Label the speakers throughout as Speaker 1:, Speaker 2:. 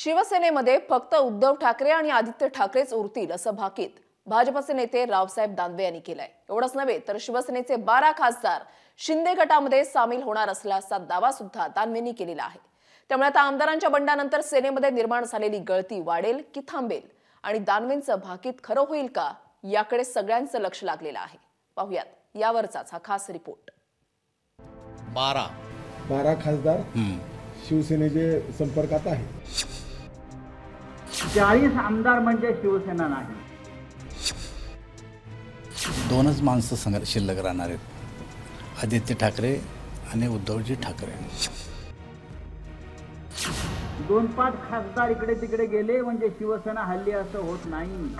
Speaker 1: शिवसेनेमध्ये फक्त उद्धव ठाकरे आणि आदित्य ठाकरेच उरतील असं भाकीत भाजपचे नेते रावसाहेब दानवे यांनी केलंय. एवढंच नव्हे तर शिवसेनेचे बारा खासदार शिंदे गटामध्ये सामील होणार असल्याचा दावा सुद्धा दानवेंनी केलेला आहे. त्यामुळे आता आमदारांच्या बंडानंतर सेनेमध्ये निर्माण झालेली गळती वाढेल की थांबेल? आणि दानवेंचं भाकीत खरं होईल का? याकडे सगळ्यांचं लक्ष लागलेलं आहे. पाहुयात यावरचाच हा खास रिपोर्ट.
Speaker 2: बारा.
Speaker 3: बारा खासदार. शिवसेनेचे संपर्कात आहे
Speaker 4: चाळीस आमदार म्हणजे शिवसेना नाही.
Speaker 2: दोनच माणसं संग शिल्लक राहणार आहेत. आदित्य ठाकरे आणि उद्धवजी ठाकरे.
Speaker 4: दोन पाच खासदार इकडे तिकडे गेले म्हणजे शिवसेना हल्ली असं होत नाही.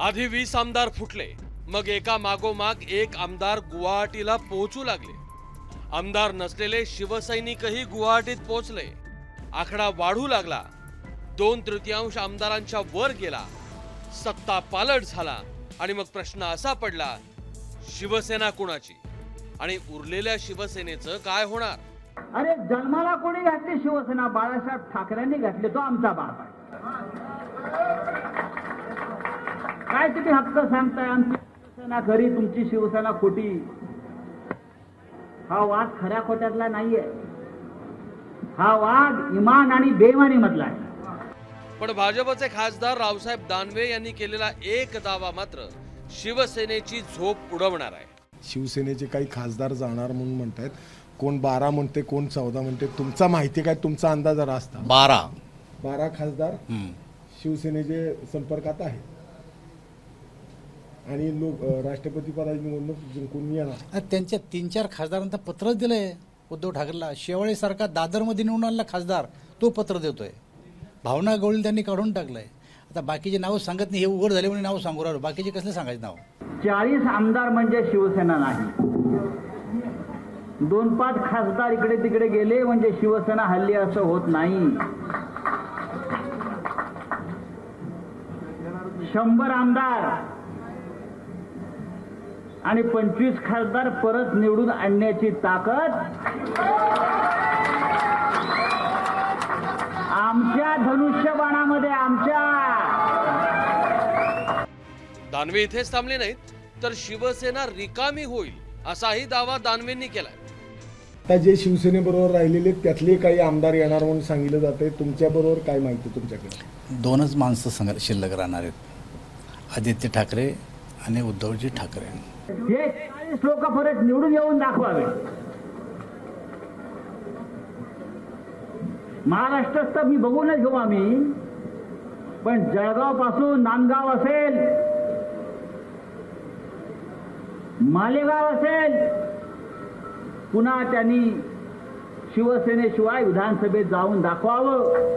Speaker 5: आधी वीस आमदार फुटले मग एका मागोमाग एक आमदार गुवाहाटीला पोहोचू लागले. आमदार नसलेले शिवसैनिकही गुवाहाटीत पोहोचले. आकडा वाढू लागला. दोन तृतीयांश आमदारांच्या वर गेला. सत्ता पालट झाला आणि मग प्रश्न असा पडला शिवसेना कुणाची? आणि उरलेल्या शिवसेनेचं काय होणार?
Speaker 4: अरे जन्माला कोणी घातली शिवसेना? बाळासाहेब ठाकरेंनी घातली तो आमचा बाप काय तुम्ही हक्क सांगताय? आमची शिवसेना खरी तुमची शिवसेना खोटी. हा वाद खऱ्या खोट्यातला नाहीये. हा वाद इमान आणि बेमानी मधला आहे.
Speaker 5: पण भाजपचे खासदार रावसाहेब दानवे यांनी केलेला एक दावा मात्र शिवसेनेची झोप उडवणार आहे.
Speaker 3: शिवसेनेचे काही खासदार जाणार म्हणून म्हणतायत. कोण बारा म्हणते कोण चौदा म्हणते तुमचा माहिती काय तुमचा अंदाज जरा असता.
Speaker 2: बारा.
Speaker 3: बारा खासदार. शिवसेनेचे संपर्कात आहे आणि लोक राष्ट्रपती पदाची निवडणूक जिंकून येणार.
Speaker 2: आणि त्यांच्या तीन चार खासदारांना पत्रच दिलंय उद्धव ठाकरेला. शेवाळेसारखा दादरमध्ये निवडून आलेला खासदार तो पत्र देतोय. भावना गवळी त्यांनी काढून टाकलंय. आता बाकीचे नावं सांगत नाही हे उघड झाले म्हणून नाव सांगू राहिलो. बाकीचे कसले सांगायचे नाव?
Speaker 4: चाळीस आमदार म्हणजे शिवसेना नाही. दोन पाच खासदार इकडे तिकडे गेले म्हणजे शिवसेना हल्ली असं होत नाही. शंभर आमदार. आणि पंचवीस खासदार परत निवडून आणण्याची ताकद. आमच्या धनुष्यबाणामध्ये आमच्या.
Speaker 5: दानवे इथेच थांबले नाहीत तर शिवसेना रिकामी होईल असाही दावा दानवेंनी केलाय.
Speaker 3: आता जे शिवसेनेबरोबर राहिलेले आहेत, त्यातले काही आमदार येणार म्हणून सांगितलं जाते तुमच्या बरोबर काय माहिती तुमच्याकडे?
Speaker 2: दोनच माणसं संग शिल्लक राहणार आहेत. आदित्य ठाकरे आणि उद्धवजी ठाकरे
Speaker 4: हे चाळीस लोक परत निवडून येऊन दाखवावे. महाराष्ट्रात तर मी बघूनच घेऊ आम्ही पण जळगावपासून नांदगाव असेल मालेगाव असेल पुन्हा त्यांनी शिवसेनेशिवाय विधानसभेत जाऊन दाखवावं.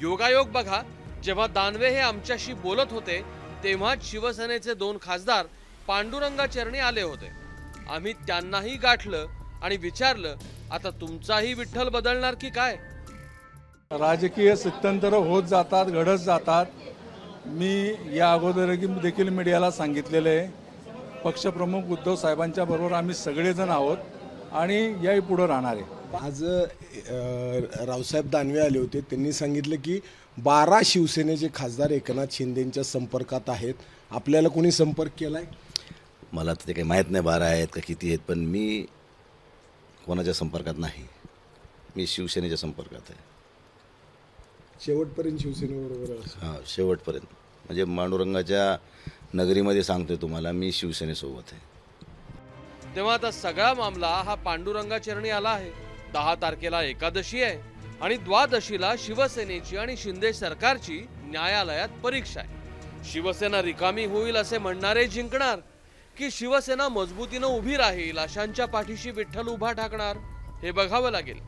Speaker 5: योगायोग बघा जेव्हा दानवे हे आमच्याशी बोलत होते तेव्हाच शिवसेनेचे दोन खासदार पांडुरंगा चरणी आले होते. आम्ही त्यांनाही गाठलं आणि विचारलं आता तुमचाही विठ्ठल बदलणार की काय?
Speaker 6: राजकीय स्थित्यंतर होत जातात घडत जातात. मी या अगोदर देखील मीडियाला सांगितलेलं आहे. पक्षप्रमुख उद्धव साहेबांच्या बरोबर आम्ही सगळेजण आहोत आणि याही पुढं राहणार आहे.
Speaker 3: आज रावसाहेब दानवे आले होते. त्यांनी सांगितलं की बारा शिवसेनेचे खासदार एकनाथ शिंदेच्या संपर्कात आहेत आपल्याला कोणी संपर्क केलाय?
Speaker 7: मला तर ते काही माहीत नाही बारा आहेत का किती आहेत पण मी कोणाच्या संपर्कात नाही. मी शिवसेनेच्या संपर्कात आहे.
Speaker 3: शेवटपर्यंत शिवसेनेबरोबर आहे.
Speaker 7: हां शेवटपर्यंत. म्हणजे मांडुरंगाच्या नगरीमध्ये सांगतोय तुम्हाला मी शिवसेनेसोबत आहे.
Speaker 5: तेव्हा आता सगळा मामला हा पांडुरंगा चरणी आला आहे. दहा तारखेला एकादशी आहे आणि द्वादशीला शिवसेनेची आणि शिंदे सरकारची न्यायालयात परीक्षा आहे. शिवसेना रिकामी होईल असे म्हणणारे जिंकणार की शिवसेना मजबूतीनं उभी राहील अशांच्या पाठीशी विठ्ठल उभा ठाकणार? हे बघावं लागेल.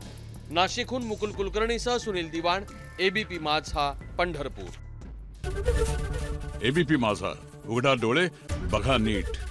Speaker 5: नाशिकहून मुकुल कुलकर्णीसह सुनील दिवाण एबीपी माझा पंढरपूर.
Speaker 8: एबीपी माझा. उघडा डोळे बघा नीट.